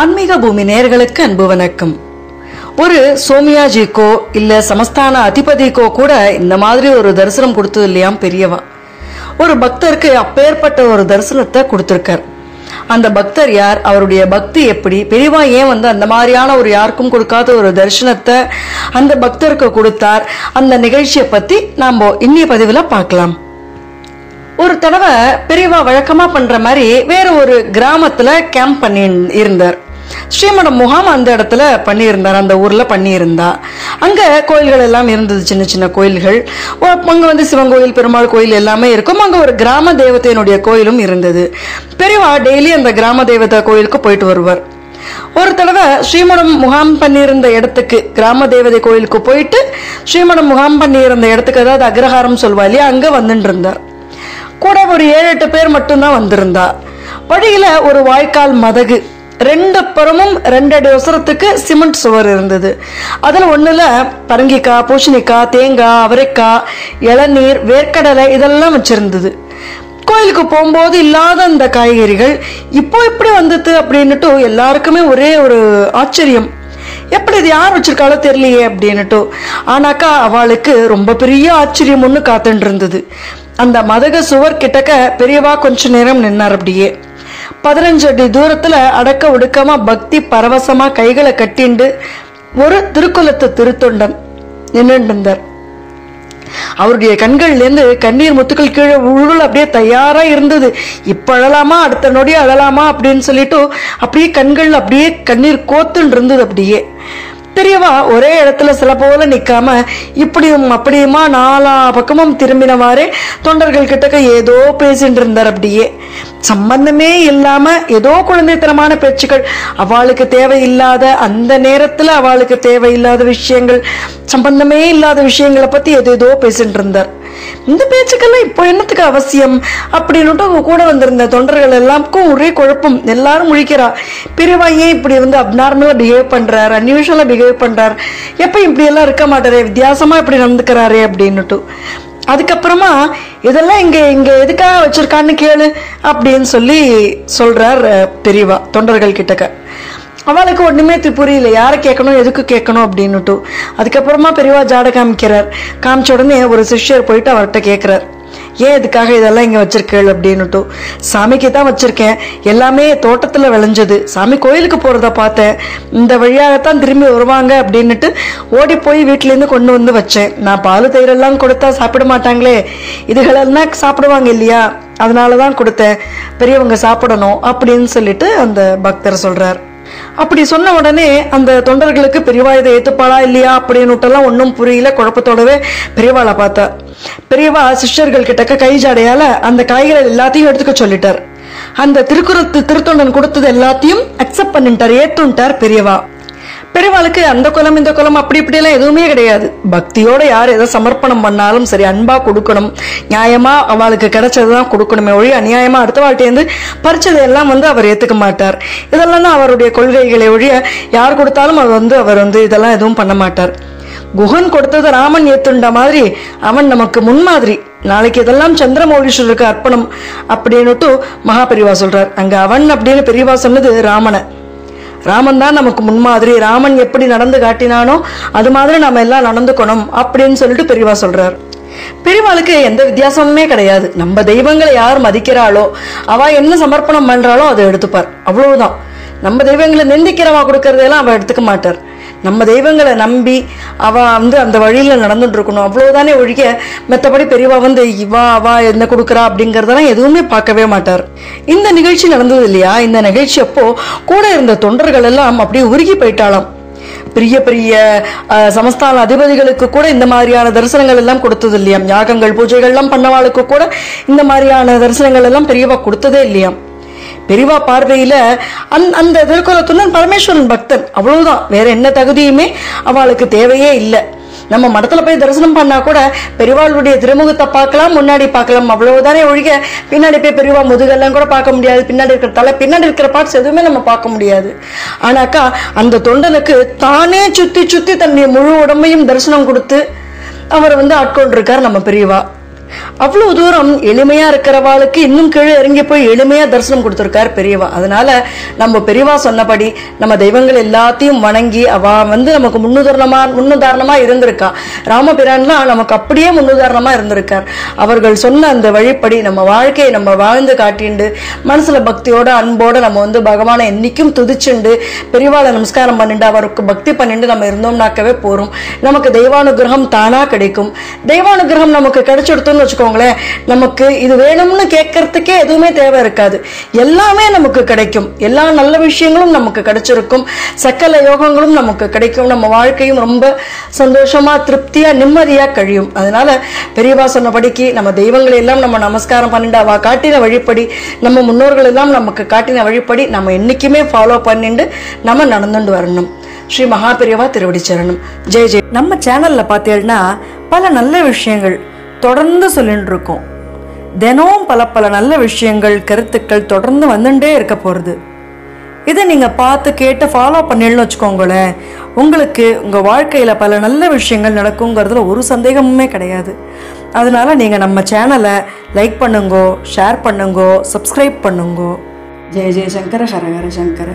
ஆன்மீக பூமி நேயர்களுக்கு அன்பு வணக்கம். ஒரு சோமியாஜிக்கோ இல்ல சமஸ்தான அதிபதிக்கோ கூட இந்த மாதிரி ஒரு தரிசனம் கொடுத்தது இல்லையாம் பெரியவா. ஒரு பக்தருக்கு அப்பேற்பட்ட ஒரு தரிசனத்தை கொடுத்திருக்கார். அந்த பக்தர் யார்? அவருடைய பக்தி எப்படி? பெரியவா ஏன் வந்து அந்த மாதிரியான ஒரு யாருக்கும் கொடுக்காத ஒரு தரிசனத்தை அந்த பக்தருக்கு கொடுத்தார்? அந்த நிகழ்ச்சியை பத்தி நாம இன்னிய பதிவுல பார்க்கலாம். ஒரு தடவை பெரியவா வழக்கமா பண்ற மாதிரி வேற ஒரு கிராமத்துல கேம்ப் பண்ணி இருந்தார். ஸ்ரீமடம் முகாம் அந்த இடத்துல பண்ணியிருந்தார் அந்த ஊரில் பண்ணியிருந்தா. அங்கே கோயில்கள் எல்லாம் இருந்தது சின்ன சின்ன கோயில்கள். அங்கே வந்து சிவன் கோயில் பெருமாள் கோயில் எல்லாமே இருக்கும். அங்கே ஒரு கிராம தேவதையினுடைய கோயிலும் இருந்தது. பெரியவா டெய்லி அந்த கிராம தேவதை கோயிலுக்கு போயிட்டு வருவார். ஒரு தடவை ஸ்ரீமடம் முகாம் பண்ணியிருந்த இடத்துக்கு கிராம தேவதை கோயிலுக்கு போயிட்டு ஸ்ரீமடம் முகாம் பண்ணியிருந்த இடத்துக்கு அதாவது அக்ரஹாரம் சொல்வா இல்லையா அங்கே வந்துட்டு இருந்தார் கூட ஒரு ஏழு எட்டு பேர் மட்டும்தான் வந்திருந்தா. வழியில் ஒரு வாய்க்கால் மதகு ரெண்டு புறமும் ரெண்டு அடி உசரத்துக்கு சிமெண்ட் சுவர் இருந்தது. அதில் ஒன்றில் பரங்கிக்காய் பூசணிக்காய் தேங்காய் அவரைக்காய் இளநீர் வேர்க்கடலை இதெல்லாம் வச்சிருந்தது. கோயிலுக்கு போகும்போது இல்லாத அந்த காய்கறிகள் இப்போ எப்படி வந்தது அப்படின்னுட்டு எல்லாருக்குமே ஒரே ஒரு ஆச்சரியம். எப்படி இது யார் வச்சிருக்காளோ தெரியலையே அப்படின்னுட்டு. ஆனாக்கா அவளுக்கு ரொம்ப பெரிய ஆச்சரியம் ஒன்று காத்துட்டு இருந்தது. அந்த மதக சுவர் கிட்டக்க பெரியவா கொஞ்ச நேரம் நின்னார் அப்படியே. பதினஞ்சு அடி தூரத்துல அடக்க ஒடுக்கமா பக்தி பரவசமா கைகளை கட்டிண்டு ஒரு திருக்குலத்து திருத்தொண்டன் நின்றுட்டு இருந்தார். அவருடைய கண்கள்லேருந்து கண்ணீர் முத்துக்கள் கீழே உழுல் அப்படியே தயாராக இருந்தது. இப்போ அழலாமா அடுத்த நொடி அழலாமா அப்படின்னு சொல்லிட்டு அப்படியே கண்கள் அப்படியே கண்ணீர் கோத்துன்னு இருந்தது அப்படியே. பெரியவா ஒரே இடத்துல சில போல நிற்காம இப்படியும் அப்படியுமா நாலா பக்கமும் திரும்பினவாறே தொண்டர்கள் கிட்டக்க ஏதோ பேசிட்டு இருந்தார் அப்படியே. சம்பந்தமே இல்லாம ஏதோ குழந்தைத்தனமான பேச்சுக்கள். அவளுக்கு தேவையில்லாத அந்த நேரத்துல அவளுக்கு தேவையில்லாத விஷயங்கள் சம்பந்தமே இல்லாத விஷயங்களை பத்தி ஏதேதோ பேசிட்டு இருந்தார். இந்த பேச்சுக்கெல்லாம் இப்போ என்னத்துக்கு அவசியம்? அப்படின்னுட்டு கூட வந்திருந்த தொண்டர்கள் எல்லாருக்கும் ஒரே குழப்பம். எல்லாரும் முழிக்கிறா பெரியவா ஏன் இப்படி வந்து அப்நார்மலா பிஹேவ் பண்றார்? அன்யூஷுவலா பிஹேவ் பண்றார்? எப்ப இப்படி எல்லாம் இருக்க மாட்டாரே வித்தியாசமா இப்படி நடந்துக்கிறாரே? அப்படின்னுட்டு. அதுக்கப்புறமா இதெல்லாம் இங்க இங்க எதுக்காக வச்சிருக்கான்னு கேளு அப்படின்னு சொல்லி சொல்கிறார் பெரியவா தொண்டர்கள் கிட்டக்க அவளுக்கு ஒண்ணுமே புரியல. யாரை கேட்கணும் எதுக்கு கேட்கணும் அப்படின்னுட்டு. அதுக்கப்புறமா பெரியவா ஜாட காமிக்கிறார். காமிச்ச உடனே ஒரு சிஷ்யர் போயிட்டு அவர்கிட்ட கேட்குறார். ஏன் இதுக்காக இதெல்லாம் இங்கே வச்சுருக்கள் அப்படின்னுட்டு. சாமிக்கு தான் வச்சுருக்கேன். எல்லாமே தோட்டத்தில் விளைஞ்சது. சாமி கோயிலுக்கு போகிறத பார்த்தேன். இந்த வழியாகத்தான் திரும்பி வருவாங்க அப்படின்னுட்டு ஓடி போய் வீட்டிலேருந்து கொண்டு வந்து வச்சேன். நான் பால் தயிரெல்லாம் கொடுத்தா சாப்பிட மாட்டாங்களே. இதுகளெல்லாம் சாப்பிடுவாங்க இல்லையா? அதனால தான் கொடுத்தேன். பெரியவங்க சாப்பிடணும் அப்படின்னு சொல்லிட்டு அந்த பக்தர் சொல்கிறார் அப்படி சொன்ன உடனே அந்த தொண்டர்களுக்கு பெரியவா இதை ஏத்துப்பாளா இல்லையா? அப்படின்னுட்டெல்லாம் ஒன்றும் புரியல குழப்பத்தோடவே பெரியவாளை பார்த்தா. பெரியவா சிஷ்யர்கள் கிட்டக்க கை ஜாடையால அந்த காய்கறிகள் எல்லாத்தையும் எடுத்துக்க சொல்லிட்டார். அந்த திருக்குறத்து திருத்தொண்டன் கொடுத்தது எல்லாத்தையும் அக்செப்ட் பண்ணிட்டார் ஏற்றுன்ட்டார் பெரியவா. பெரியவாளுக்கு அந்த குலம் இந்த குலம் அப்படி இப்படி எல்லாம் எதுவுமே கிடையாது. பக்தியோட யார் எதை சமர்ப்பணம் பண்ணாலும் சரி அன்பா கொடுக்கணும். நியாயமா அவளுக்கு கிடைச்சதுதான் கொடுக்கணுமே ஒழி அநியாயமா அடுத்த வாழ்க்கையிருந்து பறிச்சதை எல்லாம் வந்து அவர் ஏத்துக்க மாட்டார். இதெல்லாம் தான் அவருடைய கொள்கைகளை ஒழிய யார் கொடுத்தாலும் அவர் வந்து அவர் வந்து இதெல்லாம் எதுவும் பண்ண மாட்டார். குகன் கொடுத்தது ராமன் ஏத்துண்ட மாதிரி அவன் நமக்கு முன்மாதிரி நாளைக்கு இதெல்லாம் சந்திரமௌலீஸ்வரருக்கு அர்ப்பணம் அப்படின்னுட்டு மகாபெரிவா சொல்றார். அங்க அவன் அப்படின்னு பெரியவா சொன்னது ராமனை. ராமன் தான் நமக்கு முன்மாதிரி. ராமன் எப்படி நடந்து காட்டினானோ அது மாதிரி நாம எல்லாம் நடந்துக்கணும் அப்படின்னு சொல்லிட்டு பெரியவா சொல்றார். பெரியவாளுக்கு எந்த வித்தியாசமுமே கிடையாது. நம்ம தெய்வங்களை யார் மதிக்கிறாளோ அவ என்ன சமர்ப்பணம் பண்றாளோ அதை எடுத்துப்பார். அவ்வளவுதான். நம்ம தெய்வங்களை நிந்திக்கிறவா கொடுக்கறதெல்லாம் அவ எடுத்துக்க மாட்டார். நம்ம தெய்வங்களை நம்பி அவள் வந்து அந்த வழியில் நடந்துட்டு இருக்கணும். அவ்வளோதானே ஒழிய மற்றபடி பெரியவா வந்து இவா அவா என்ன கொடுக்குறா அப்படிங்கிறதெல்லாம் எதுவுமே பார்க்கவே மாட்டார். இந்த நிகழ்ச்சி நடந்தது இல்லையா? இந்த நிகழ்ச்சி அப்போ கூட இருந்த தொண்டர்கள் எல்லாம் அப்படியே உருகி போயிட்டாலாம் பெரிய பெரிய சமஸ்தான அதிபதிகளுக்கு கூட இந்த மாதிரியான தரிசனங்கள் எல்லாம் கொடுத்தது இல்லையாம். யாகங்கள் பூஜைகள்லாம் பண்ணவாளுக்கு கூட இந்த மாதிரியான தரிசனங்கள் எல்லாம் பெரியவா கொடுத்ததே இல்லையாம். பெரிவா பார்வையில அந் அந்த திருக்குறத்துடன் பரமேஸ்வரன் பக்தன். அவ்வளவுதான். வேற என்ன தகுதியுமே அவளுக்கு தேவையே இல்லை. நம்ம மடத்துல போய் தரிசனம் பண்ணா கூட பெரியவாளுடைய திருமுகத்தை பார்க்கலாம் முன்னாடி பார்க்கலாம். அவ்வளவுதானே ஒழிக பின்னாடி போய் பெரியவா முதுகெல்லாம் கூட பார்க்க முடியாது. பின்னாடி இருக்கிற தலை பின்னாடி இருக்கிற பார்ட்ஸ் எதுவுமே நம்ம பார்க்க முடியாது. ஆனாக்கா அந்த தொண்டனுக்கு தானே சுத்தி சுத்தி தன்னுடைய முழு உடம்பையும் தரிசனம் கொடுத்து அவர் வந்து ஆட்கொண்டிருக்கார் நம்ம பெரியவா அவ்வளவு தூரம் எளிமையா இருக்கிறவாளுக்கு இன்னும் கீழே இறங்கி போய் எளிமையா தரிசனம் கொடுத்துருக்கார் பெரியவா. அதனால நம்ம பெரியவா சொன்னபடி நம்ம தெய்வங்கள் எல்லாத்தையும் வணங்கி அவ வந்து நமக்கு முன்னுதாரணமா முன்னுதாரணமா இருந்திருக்கா. ராமபிரான்லாம் நமக்கு அப்படியே முன்னுதாரணமா இருந்திருக்கார். அவர்கள் சொன்ன அந்த வழிப்படி நம்ம வாழ்க்கையை நம்ம வாழ்ந்து காட்டிண்டு மனசுல பக்தியோட அன்போட நம்ம வந்து பகவானை என்னைக்கும் துதிச்சுண்டு பெரியவாளை நமஸ்காரம் பண்ணிட்டு அவருக்கு பக்தி பண்ணிட்டு நம்ம இருந்தோம்னாக்கவே போறோம். நமக்கு தெய்வானுகிரகம் தானா கிடைக்கும். தெய்வானுகிரகம் நமக்கு கிடைச்சிடுத்துன்னு கிடைச்சிடுத்தோம்னு வச்சுக்கோங்களேன். நமக்கு இது வேணும்னு கேட்கறதுக்கே எதுவுமே தேவை இருக்காது. எல்லாமே நமக்கு கிடைக்கும். எல்லா நல்ல விஷயங்களும் நமக்கு கிடைச்சிருக்கும். சக்கல யோகங்களும் நமக்கு கிடைக்கும். நம்ம வாழ்க்கையும் ரொம்ப சந்தோஷமா திருப்தியா நிம்மதியா கழியும். அதனால பெரியவா சொன்னபடிக்கு நம்ம தெய்வங்களை எல்லாம் நம்ம நமஸ்காரம் பண்ணிண்டாவா காட்டின வழிப்படி நம்ம முன்னோர்கள் எல்லாம் நமக்கு காட்டின வழிப்படி நம்ம என்னைக்குமே ஃபாலோ பண்ணிட்டு நம்ம நடந்துட்டு வரணும். ஸ்ரீ மகாபெரியவா திருவடி சரணம் ஜெய் ஜெய். நம்ம சேனல்ல பார்த்தீங்கன்னா பல நல்ல விஷயங்கள் தொடர்ந்து சொல்லிட்டு இருக்கோம் தினமும் பல பல நல்ல விஷயங்கள் கருத்துக்கள் தொடர்ந்து வந்துட்டே இருக்க போகிறது இதை நீங்கள் பார்த்து கேட்டு ஃபாலோ பண்ணிடணும்னு வச்சுக்கோங்களேன் உங்களுக்கு உங்கள் வாழ்க்கையில் பல நல்ல விஷயங்கள் நடக்குங்கிறதுல ஒரு சந்தேகமுமே கிடையாது. அதனால நீங்கள் நம்ம சேனலை லைக் பண்ணுங்கோ ஷேர் பண்ணுங்கோ சப்ஸ்கிரைப் பண்ணுங்கோ. ஜெய ஜெய சங்கர ஹர சங்கர.